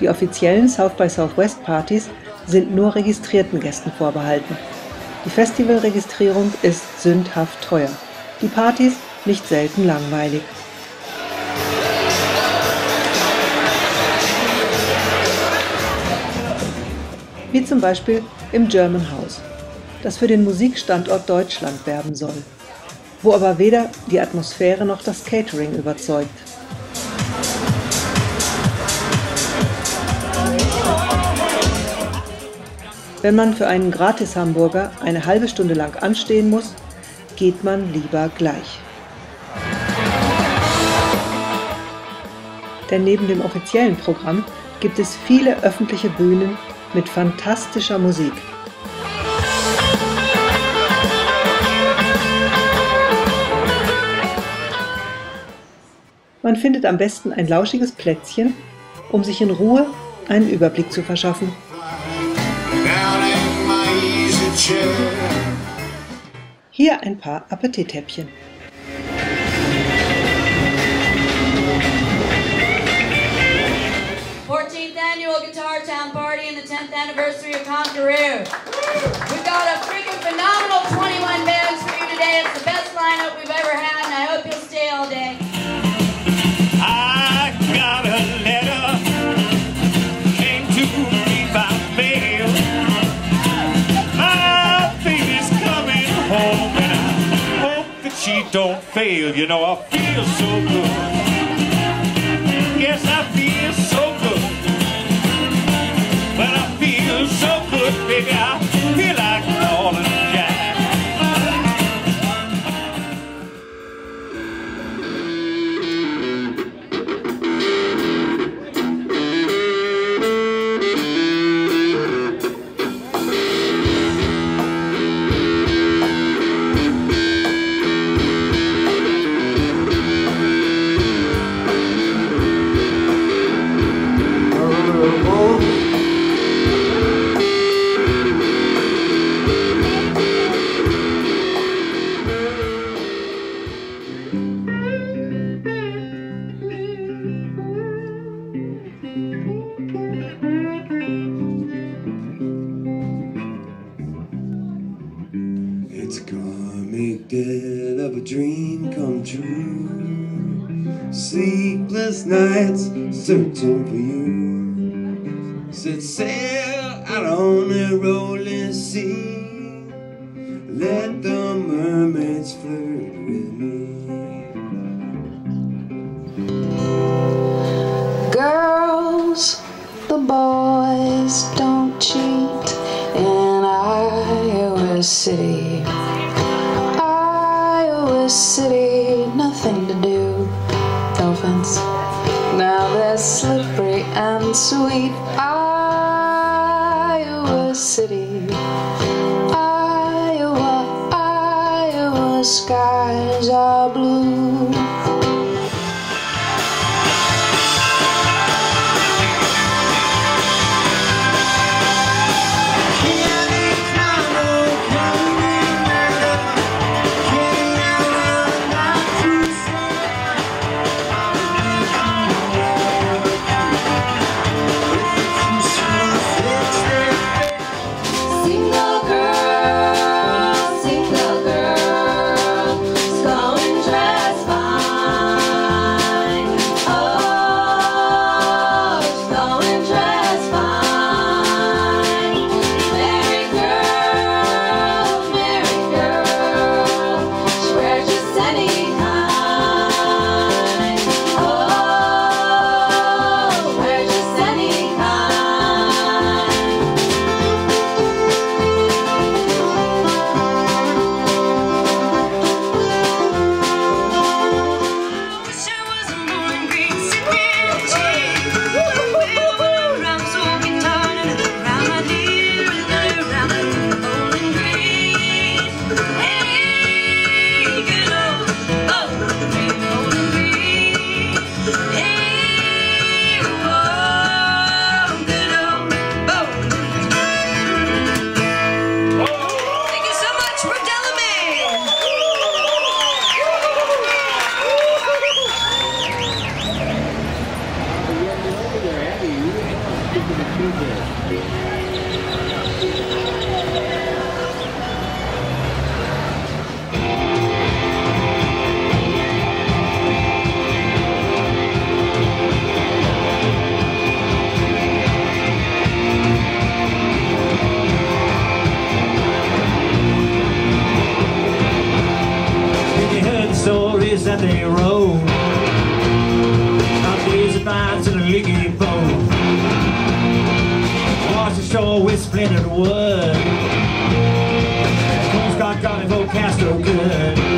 Die offiziellen South by Southwest Partys sind nur registrierten Gästen vorbehalten. Die Festivalregistrierung ist sündhaft teuer. Die Partys nicht selten langweilig. Wie zum Beispiel im German House, das für den Musikstandort Deutschland werben soll, wo aber weder die Atmosphäre noch das Catering überzeugt. Wenn man für einen Gratis-Hamburger eine halbe Stunde lang anstehen muss, geht man lieber gleich. Denn neben dem offiziellen Programm gibt es viele öffentliche Bühnen mit fantastischer Musik. Man findet am besten ein lauschiges Plätzchen, um sich in Ruhe einen Überblick zu verschaffen. Hier ein paar Appetithäppchen. annual Guitar Town Party and the 10th anniversary of Conqueroo. We've got a freaking phenomenal 21 bands for you today. It's the best lineup we've ever had, and I hope you'll stay all day. I got a don't fail. You know, I feel so good. Dream come true. Sleepless nights searching for you. Set sail out on the rolling sea. Let the City, nothing to do. No offense. Now they're slippery and sweet. Iowa City. stories that they wrote. Some days nights in a leaky boat. Shore with splintered wood. Coast Guard got it Castro good.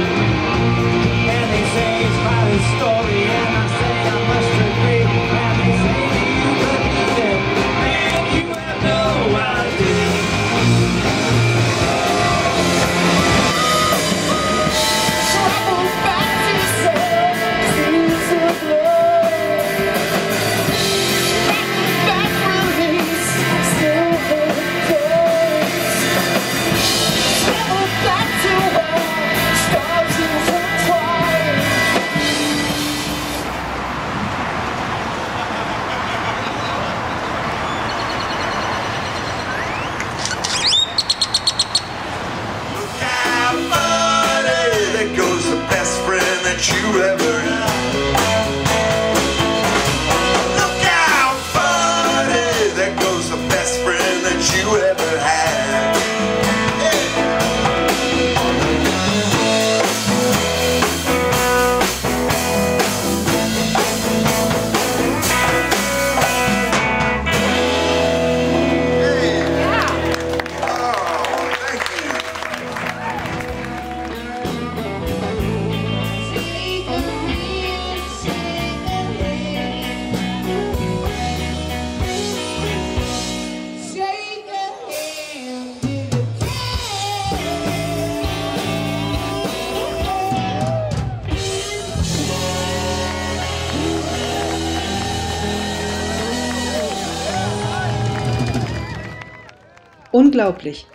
Unglaublich!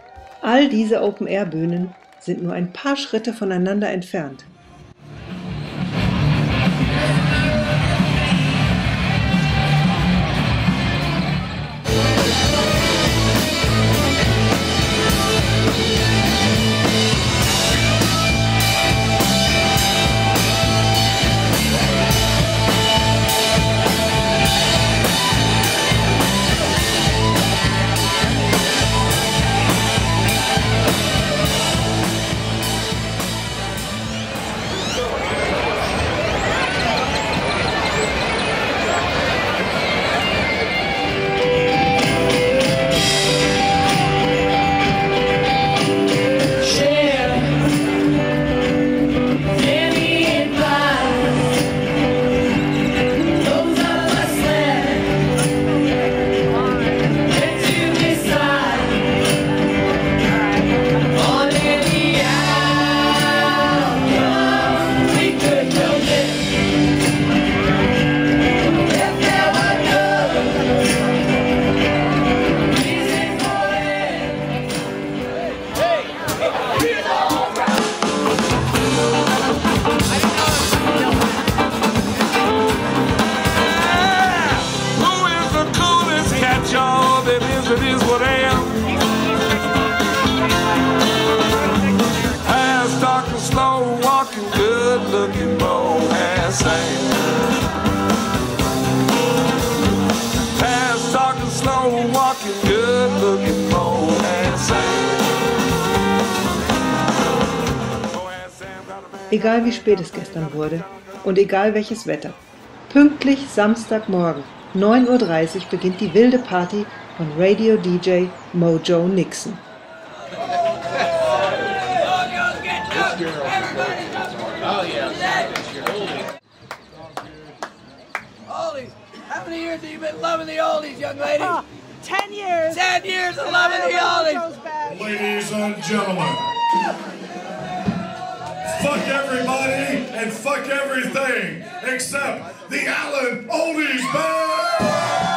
All diese Open-Air-Bühnen sind nur ein paar Schritte voneinander entfernt. Egal wie spät es gestern wurde und egal welches Wetter. Pünktlich Samstagmorgen, 9.30 Uhr beginnt die wilde Party von Radio DJ Mojo Nixon. Many years have you been loving the oldies, young lady? Ten years. Ten years of loving the oldies. Ladies and gentlemen, fuck everybody and fuck everything except the Allen Oldies Band!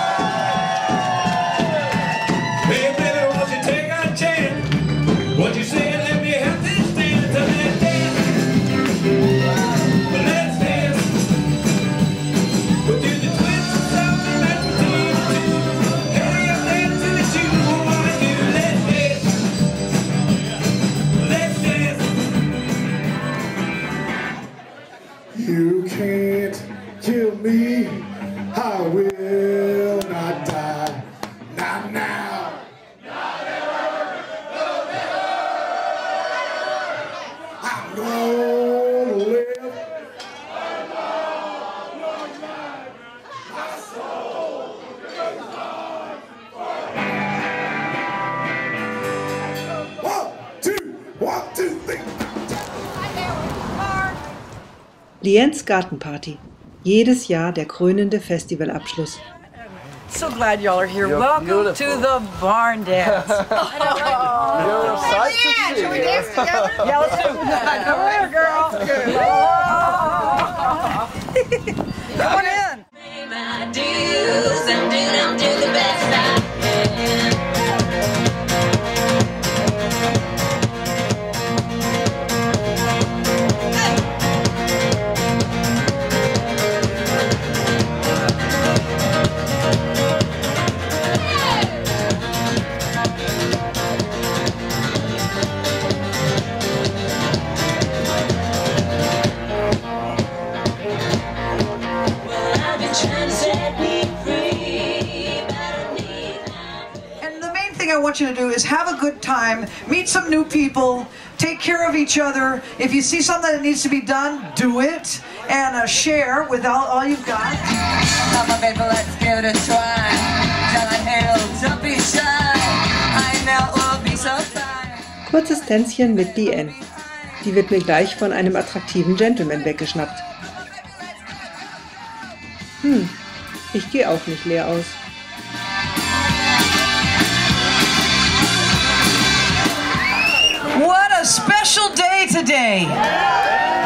You can't kill me. I will not die. Not now. Not ever. No, never. I'm gonna live. My soul goes on forever. One, two, one, two. Liens Gartenparty. Jedes Jahr der krönende Festivalabschluss. So glad y'all are here. Welcome to the barn dance. You're a sight to see. yeah, let's do it. Come here, girl. Come on in. Thing I want you to do is have a good time, meet some new people, take care of each other. If you see something that needs to be done, do it, and uh, share with all, all you've got. Come on, baby, let's give it a try. Down hill, don't be shy. I know it will be so fine. Kurzes Tänzchen mit Lien. Die wird mir gleich von einem attraktiven Gentleman weggeschnappt. Hm, ich gehe auch nicht leer aus. Today!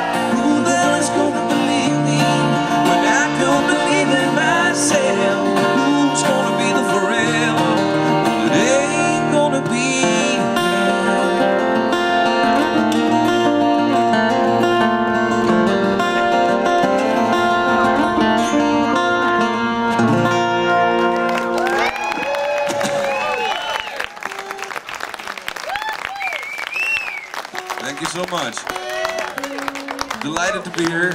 Delighted to be here.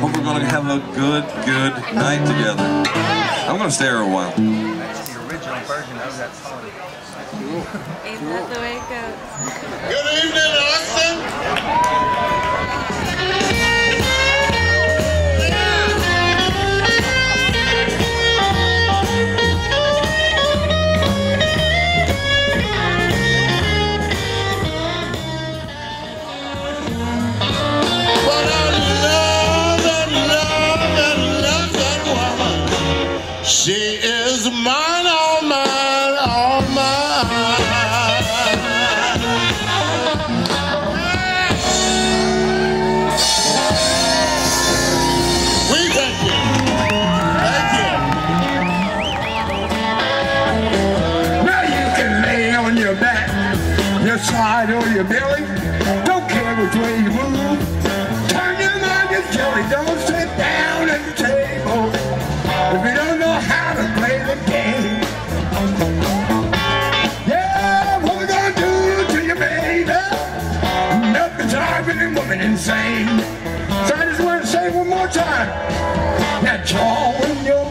Hope we're going to have a good, good night together. I'm going to stay here a while. Ain't that the way it goes? Good evening, Austin. Your belly. Don't care which way you move. Turn your mind to jelly. Don't sit down at the table if you don't know how to play the game. Yeah, what we gonna do to you, baby? Nothing's driving a woman insane. So I just want to say one more time. That jaw in your